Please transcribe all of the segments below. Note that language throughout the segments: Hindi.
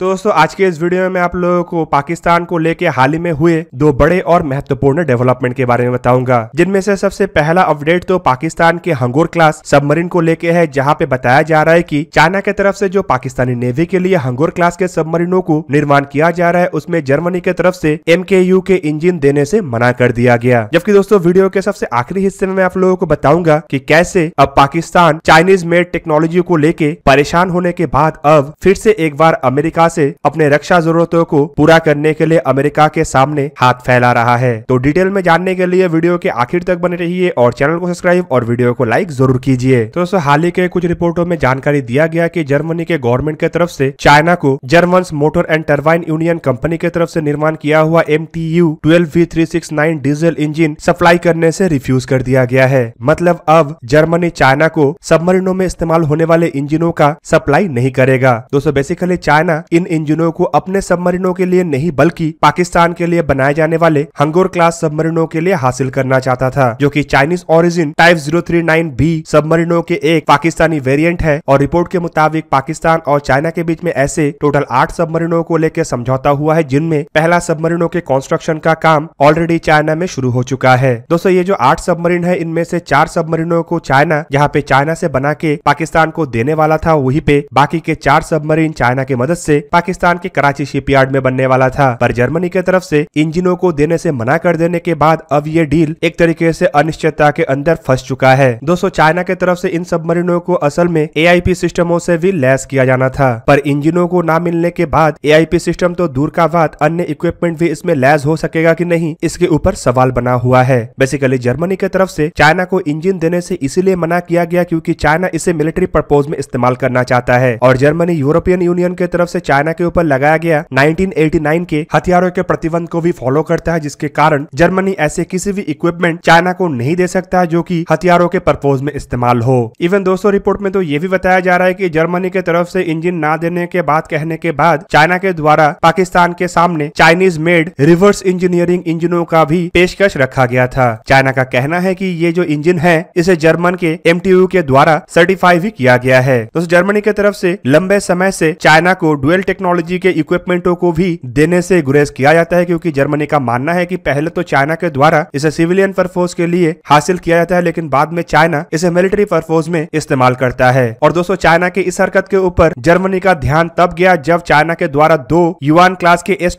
तो दोस्तों, आज के इस वीडियो में मैं आप लोगों को पाकिस्तान को लेके हाल ही में हुए दो बड़े और महत्वपूर्ण डेवलपमेंट के बारे में बताऊँगा। जिनमें से सबसे पहला अपडेट तो पाकिस्तान के हंगोर क्लास सबमरीन को लेके है, जहाँ पे बताया जा रहा है कि चाइना के तरफ़ से जो पाकिस्तानी नेवी के लिए हंगोर क्लास के सबमरीनों को निर्माण किया जा रहा है, उसमें जर्मनी के तरफ़ से एम के इंजिन देने से मना कर दिया गया। जबकि दोस्तों वीडियो के सबसे आखिरी हिस्से में मैं आप लोगों को बताऊँगा की कैसे अब पाकिस्तान चाइनीज़ मेड टेक्नोलॉजी को लेके परेशान होने के बाद अब फिर से एक बार अमेरिका से अपने रक्षा जरूरतों को पूरा करने के लिए अमेरिका के सामने हाथ फैला रहा है। तो डिटेल में जानने के लिए वीडियो के आखिर तक बने रहिए और चैनल को सब्सक्राइब और वीडियो को लाइक ज़रूर कीजिए। तो दोस्तों, हाल ही के कुछ रिपोर्टों में जानकारी दिया गया की जर्मनी के गवर्नमेंट के तरफ़ से चाइना को German motor and turbine union company की तरफ़ से निर्माण किया हुआ M T U twelve V three six nine diesel engine supply करने से रिफ्यूज कर दिया गया है। मतलब अब जर्मनी चाइना को सबमरीनों में इस्तेमाल होने वाले इंजनों का सप्लाई नहीं करेगा। दोस्तों बेसिकली चाइना इन इंजनों को अपने सबमरीनों के लिए नहीं, बल्कि पाकिस्तान के लिए बनाए जाने वाले हंगोर क्लास सबमरीनों के लिए हासिल करना चाहता था, जो कि चाइनीज़ ओरिजिन टाइप 039 बी सबमरीनों के एक पाकिस्तानी वेरिएंट है। और रिपोर्ट के मुताबिक पाकिस्तान और चाइना के बीच में ऐसे टोटल आठ सबमरीनों को लेकर समझौता हुआ है, जिनमें पहला सबमरीनों के कंस्ट्रक्शन का काम ऑलरेडी चाइना में शुरू हो चुका है। दोस्तों, ये जो आठ सबमरीन है, इनमें से चार सबमरीनों को चाइना, यहाँ पे चाइना से बना के पाकिस्तान को देने वाला था, वहीं पे बाकी के चार सबमरीन चाइना की मदद से पाकिस्तान के कराची शिपयार्ड में बनने वाला था। पर जर्मनी की तरफ़ से इंजनों को देने से मना कर देने के बाद अब ये डील एक तरीके से अनिश्चितता के अंदर फंस चुका है। दोस्तों चाइना की तरफ़ से इन सबमरीनों को असल में एआईपी सिस्टमों से भी लैस किया जाना था। पर इंजनों को ना मिलने के बाद एआईपी सिस्टम तो दूर का बात, अन्य इक्विपमेंट भी इसमें लैस हो सकेगा की नहीं, इसके ऊपर सवाल बना हुआ है। बेसिकली जर्मनी की तरफ़ से चाइना को इंजन देने से इसीलिए मना किया गया क्योंकि चाइना इसे मिलिट्री पर्पोज में इस्तेमाल करना चाहता है। और जर्मनी यूरोपियन यूनियन की तरफ़ से चाइना के ऊपर लगाया गया 1989 के हथियारों के प्रतिबंध को भी फॉलो करता है, जिसके कारण जर्मनी ऐसे किसी भी इक्विपमेंट चाइना को नहीं दे सकता जो कि हथियारों के पर्पोज में इस्तेमाल हो। इवन दोस्तों रिपोर्ट में तो ये भी बताया जा रहा है की जर्मनी के तरफ़ से इंजन ना देने के बाद, कहने के बाद चाइना के द्वारा पाकिस्तान के सामने चाइनीज़ मेड रिवर्स इंजीनियरिंग इंजनों का भी पेशकश रखा गया था। चाइना का कहना है कि ये जो इंजन है, इसे जर्मन के एमटीयू के द्वारा सर्टिफाई भी किया गया है। दोस्तों, जर्मनी की तरफ़ से लंबे समय से चाइना को डुअल टेक्नोलॉजी के इक्विपमेंटों को भी देने से गुरेज किया जाता है, क्योंकि जर्मनी का मानना है कि पहले तो चाइना के द्वारा इसे सिविलियन परफोर्स के लिए हासिल किया जाता है, लेकिन बाद में चाइना इसे मिलिट्री परफोर्स में इस्तेमाल करता है। और दोस्तों, चाइना के इस हरकत के ऊपर जर्मनी का ध्यान तब गया जब चाइना के द्वारा दो युवान क्लास के एस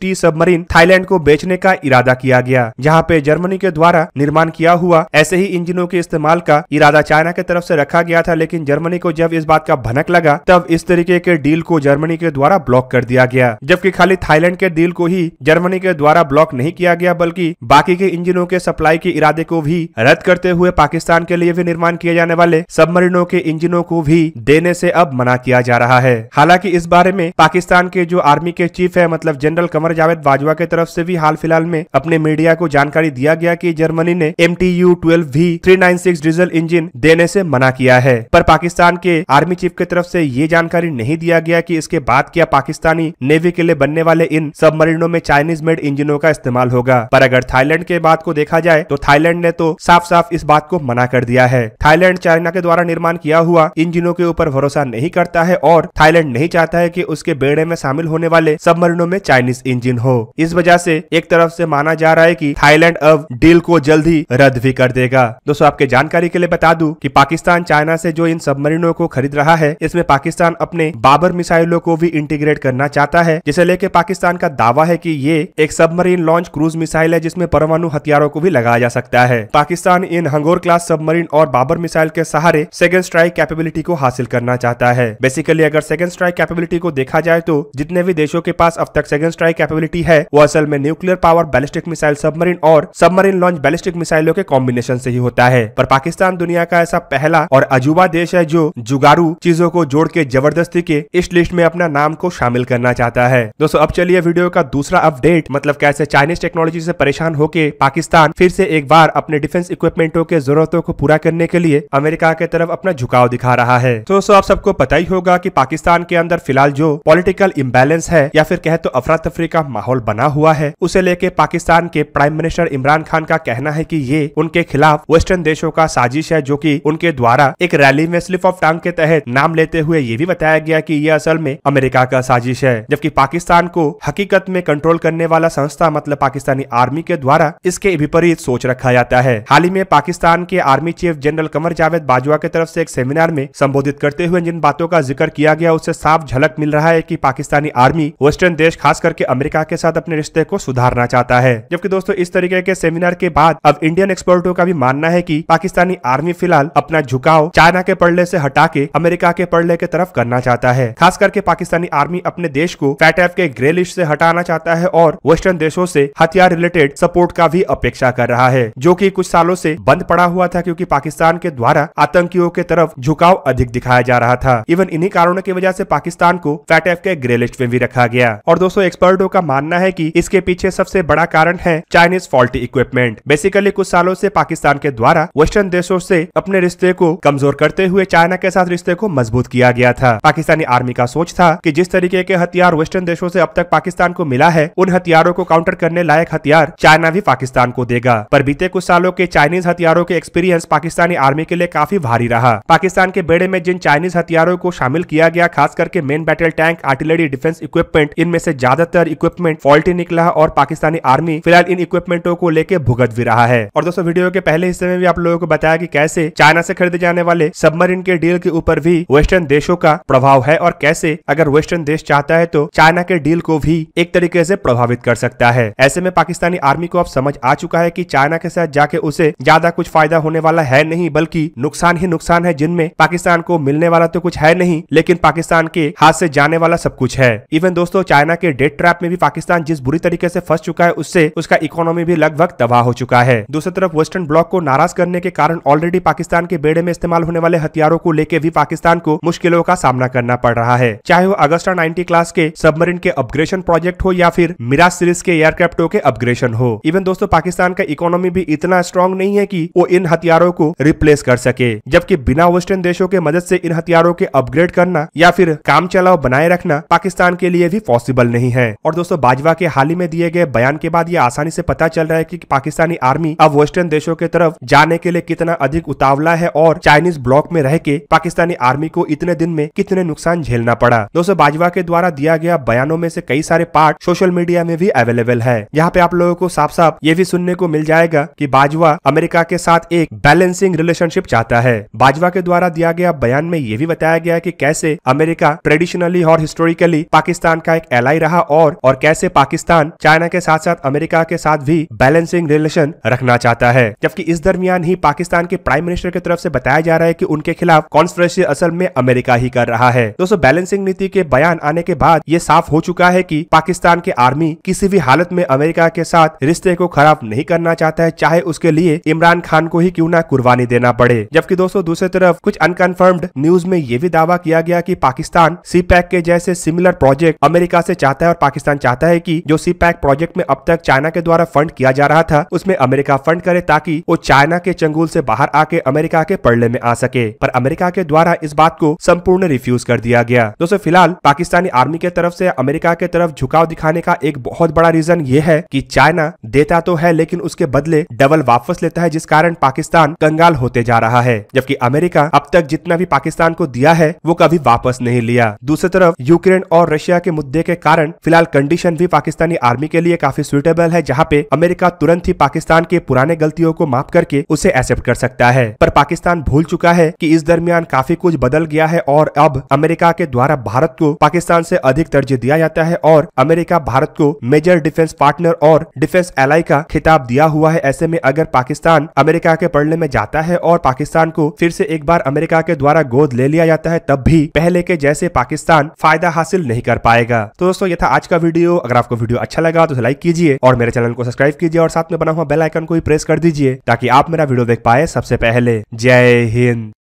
टी सबमरीन थाईलैंड को बेचने का इरादा किया गया, जहाँ पे जर्मनी के द्वारा निर्माण किया हुआ ऐसे ही इंजनों के इस्तेमाल का इरादा चाइना की तरफ़ से रखा गया था। लेकिन जर्मनी को जब इस बात का भनक लगा, तब इस तरीके के डील को जर्मनी के द्वारा ब्लॉक कर दिया गया, जबकि खाली थाईलैंड के डील को ही जर्मनी के द्वारा ब्लॉक नहीं किया गया, बल्कि बाकी के इंजनों के सप्लाई के इरादे को भी रद्द करते हुए पाकिस्तान के लिए भी निर्माण किए जाने वाले सबमरीनों के इंजनों को भी देने से अब मना किया जा रहा है। हालाँकि इस बारे में पाकिस्तान के जो आर्मी के चीफ है मतलब जनरल कमर जावेद बाजवा के तरफ़ से भी हाल फ़िलहाल में अपने मीडिया को जानकारी दिया गया कि जर्मनी ने M T U twelve V three nine six diesel engine देने से मना किया है। पर पाकिस्तान के आर्मी चीफ की तरफ़ से ये जानकारी नहीं दिया गया कि इसके बाद किया पाकिस्तानी नेवी के लिए बनने वाले इन सबमरीनों में चाइनीज़ मेड इंजनों का इस्तेमाल होगा। पर अगर थाईलैंड के बात को देखा जाए तो थाईलैंड ने तो साफ़ साफ़ इस बात को मना कर दिया है। थाईलैंड चाइना के द्वारा निर्माण किया हुआ इंजनों के ऊपर भरोसा नहीं करता है और थाईलैंड नहीं चाहता है की उसके बेड़े में शामिल होने वाले सबमरीनों में चाइनीज़ इंजिन हो। इस वजह से एक तरफ़ से माना जा रहा है की थाईलैंड अब डील को जल्द ही रद्द भी कर देगा। दोस्तों, आपके जानकारी के लिए बता दू की पाकिस्तान चाइना से जो इन सबमरीनों को खरीद रहा है, इसमें पाकिस्तान अपने बाबर मिसाइलों को भी इंटीग्रेट करना चाहता है। जिसे लेके पाकिस्तान का दावा है कि ये एक सबमरीन लॉन्च क्रूज मिसाइल है, जिसमें परमाणु हथियारों को भी लगाया जा सकता है। पाकिस्तान इन हंगोर क्लास सबमरीन और बाबर मिसाइल के सहारे सेकेंड स्ट्राइक कैपेबिलिटी को हासिल करना चाहता है। बेसिकली अगर सेकेंड स्ट्राइक कैपेबिलिटी को देखा जाए तो जितने भी देशों के पास अब तक सेकेंड स्ट्राइक कैपेबिलिटी है, वो असल में nuclear power ballistic missile submarine और सबमरीन लॉन्च बैलिस्टिक मिसाइलों के कॉम्बिनेशन से ही होता है। पर पाकिस्तान दुनिया का ऐसा पहला और अजूबा देश है जो जुगारू चीज़ों को जोड़ के ज़बरदस्ती के इस लिस्ट में अपना नाम को शामिल करना चाहता है। दोस्तों, अब चलिए वीडियो का दूसरा अपडेट मतलब कैसे चाइनीज़ टेक्नोलॉजी से परेशान होकर पाकिस्तान फिर से एक बार अपने डिफेंस इक्विपमेंटों के जरूरतों को पूरा करने के लिए अमेरिका के तरफ़ अपना झुकाव दिखा रहा है। तो दोस्तों, आप सबको पता ही होगा कि पाकिस्तान के अंदर फ़िलहाल जो पॉलिटिकल इम्बेलेंस है, या फिर कहे तो अफरा तफरी का माहौल बना हुआ है, उसे लेके पाकिस्तान के प्राइम मिनिस्टर इमरान खान का कहना है की ये उनके खिलाफ वेस्टर्न देशों का साजिश है, जो की उनके द्वारा एक रैली में स्लिप ऑफ़ टांग के तहत नाम लेते हुए ये भी बताया गया कि ये असल में अमेरिका का साजिश है, जबकि पाकिस्तान को हकीकत में कंट्रोल करने वाला संस्था मतलब पाकिस्तानी आर्मी के द्वारा इसके विपरीत सोच रखा जाता है। हाल ही में पाकिस्तान के army chief general Qamar Javed Bajwa की तरफ़ से एक सेमिनार में संबोधित करते हुए जिन बातों का ज़िक्र किया गया, उससे साफ़ झलक मिल रहा है कि पाकिस्तानी आर्मी वेस्टर्न देश खास करके अमेरिका के साथ अपने रिश्ते को सुधारना चाहता है। जबकि दोस्तों, इस तरीके के सेमिनार के बाद अब इंडियन एक्सपर्टों का भी मानना है कि पाकिस्तानी आर्मी फ़िलहाल अपना झुकाव चाइना के पड़ले से हटा के अमेरिका के पड़ले की तरफ़ करना चाहता है खास करके पाकिस्तानी आर्मी अपने देश को फैट के ग्रे लिस्ट से हटाना चाहता है और वेस्टर्न देशों से हथियार रिलेटेड सपोर्ट का भी अपेक्षा कर रहा है, जो कि कुछ सालों से बंद पड़ा हुआ था क्योंकि पाकिस्तान के द्वारा आतंकियों के तरफ़ झुकाव अधिक दिखाया जा रहा था। इवन इन्हीं कारणों की वजह से पाकिस्तान को फैट के ग्रे लिस्ट में भी रखा गया। और दोस्तों, एक्सपर्टों का मानना है की इसके पीछे सबसे बड़ा कारण है चाइनीज़ फॉल्टी इक्विपमेंट। बेसिकली कुछ सालों से पाकिस्तान के द्वारा वेस्टर्न देशों से अपने रिश्ते को कमज़ोर करते हुए चाइना के साथ रिश्ते को मज़बूत किया गया था। पाकिस्तानी आर्मी का सोच था कि जिस तरीके के हथियार वेस्टर्न देशों से अब तक पाकिस्तान को मिला है, उन हथियारों को काउंटर करने लायक हथियार चाइना भी पाकिस्तान को देगा। पर बीते कुछ सालों के चाइनीज़ हथियारों के एक्सपीरियंस पाकिस्तानी आर्मी के लिए काफ़ी भारी रहा। पाकिस्तान के बेड़े में जिन चाइनीज़ हथियारों को शामिल किया गया, खास करके main battle tank artillery defence equipment इनमें से ज़्यादातर इक्विपमेंट फॉल्टी निकला और पाकिस्तानी आर्मी फ़िलहाल इन इक्विपमेंटों को लेकर भुगत भी रहा है। और दोस्तों, वीडियो के पहले हिस्से में भी आप लोगों को बताया कि कैसे चाइना से खरीदे जाने वाले सबमरीन के डील के ऊपर भी वेस्टर्न देशों का प्रभाव है और कैसे अगर वेस्टर्न देश चाहता है तो चाइना के डील को भी एक तरीके से प्रभावित कर सकता है। ऐसे में पाकिस्तानी आर्मी को अब समझ आ चुका है कि चाइना के साथ जाके उसे ज़्यादा कुछ फ़ायदा होने वाला है नहीं, बल्कि नुकसान ही नुकसान है, जिनमें पाकिस्तान को मिलने वाला तो कुछ है नहीं, लेकिन पाकिस्तान के हाथ से जाने वाला सब कुछ है। इवन दोस्तों, चाइना के डेट ट्रैप में भी पाकिस्तान जिस बुरी तरीके से फंस चुका है, उससे उसका इकोनॉमी भी लगभग तबाह हो चुका है। दूसरी तरफ़, वेस्टर्न ब्लॉक को नाराज़ करने के कारण ऑलरेडी पाकिस्तान के बेड़े में इस्तेमाल होने वाले हथियारों को लेकर भी पाकिस्तान को मुश्किलों का सामना करना पड़ रहा है। चाहे वो अगस्टा 90 क्लास के सबमरीन के अपग्रेशन प्रोजेक्ट हो या फिर मिराज सीरीज़ के एयरक्राफ्टों के अपग्रेशन हो। इवन दोस्तों, पाकिस्तान का इकोनॉमी भी इतना स्ट्रॉन्ग नहीं है कि वो इन हथियारों को रिप्लेस कर सके। जबकि बिना वेस्टर्न देशों के मदद से इन हथियारों के अपग्रेड करना या फिर काम चलाओ बनाए रखना पाकिस्तान के लिए भी पॉसिबल नहीं है। और दोस्तों, बाजवा के हाल ही में दिए गए बयान के बाद ये आसानी से पता चल रहा है कि पाकिस्तानी आर्मी अब वेस्टर्न देशों के तरफ़ जाने के लिए कितना अधिक उतावला है और चाइनीज़ ब्लॉक में रह के पाकिस्तानी आर्मी को इतने दिन में कितने नुकसान झेलना पड़ा। दोस्तों, बाजवा के द्वारा दिया गया बयानों में से कई सारे पार्ट सोशल मीडिया में भी अवेलेबल है। यहाँ पे आप लोगों को साफ़ साफ़ ये भी सुनने को मिल जाएगा कि बाजवा अमेरिका के साथ एक बैलेंसिंग रिलेशनशिप चाहता है। बाजवा के द्वारा दिया गया बयान में ये भी बताया गया कि कैसे अमेरिका ट्रेडिशनली और हिस्टोरिकली पाकिस्तान का एक एलाई रहा और और कैसे पाकिस्तान चाइना के साथ साथ अमेरिका के साथ भी बैलेंसिंग रिलेशन रखना चाहता है। जबकि इस दरमियान ही पाकिस्तान के प्राइम मिनिस्टर की तरफ़ से बताया जा रहा है कि उनके खिलाफ कॉन्स्परेसी असल में अमेरिका ही कर रहा है। दोस्तों बैलेंसिंग नीति के बयान आने के बाद ये साफ़ हो चुका है कि पाकिस्तान के आर्मी किसी भी हालत में अमेरिका के साथ रिश्ते को खराब नहीं करना चाहता है, चाहे उसके लिए इमरान खान को ही क्यों ना कुर्बानी देना पड़े। जबकि दोस्तों, दूसरी तरफ़ कुछ अनकन्फर्म्ड न्यूज़ में ये भी दावा किया गया कि पाकिस्तान सी पैक के जैसे सिमिलर प्रोजेक्ट अमेरिका से चाहता है और पाकिस्तान चाहता है कि जो सी पैक प्रोजेक्ट में अब तक चाइना के द्वारा फंड किया जा रहा था, उसमें अमेरिका फंड करे ताकि वो चाइना के चंगुल से बाहर आके अमेरिका के पड़ले में आ सके। पर अमेरिका के द्वारा इस बात को संपूर्ण रिफ्यूज कर दिया गया। दोस्तों, फ़िलहाल पाकिस्तानी आर्मी के तरफ़ से अमेरिका के तरफ़ झुकाव दिखाने का एक बहुत बड़ा रीजन ये है कि चाइना देता तो है, लेकिन उसके बदले डबल वापस लेता है, जिस कारण पाकिस्तान कंगाल होते जा रहा है। जबकि अमेरिका अब तक जितना भी पाकिस्तान को दिया है, वो कभी वापस नहीं लिया। दूसरी तरफ़, यूक्रेन और रशिया के मुद्दे के कारण फ़िलहाल कंडीशन भी पाकिस्तानी आर्मी के लिए काफ़ी सुइटेबल है, जहाँ पे अमेरिका तुरंत ही पाकिस्तान के पुराने गलतियों को माफ़ करके उसे एक्सेप्ट कर सकता है। पर पाकिस्तान भूल चुका है कि इस दरमियान काफ़ी कुछ बदल गया है और अब अमेरिका के द्वारा भारत को पाकिस्तान से अधिक तरजीह दिया जाता है और अमेरिका भारत को मेजर डिफेंस पार्टनर और डिफेंस एलाई का खिताब दिया हुआ है। ऐसे में अगर पाकिस्तान अमेरिका के पड़ने में जाता है और पाकिस्तान को फिर से एक बार अमेरिका के द्वारा गोद ले लिया जाता है, तब भी पहले के जैसे पाकिस्तान फ़ायदा हासिल नहीं कर पाएगा। तो दोस्तों, ये था आज का वीडियो। अगर आपको वीडियो अच्छा लगा तो लाइक कीजिए और मेरे चैनल को सब्सक्राइब कीजिए और साथ में बना हुआ बेल आइकन को भी प्रेस कर दीजिए ताकि आप मेरा वीडियो देख पाए सबसे पहले। जय हिंद।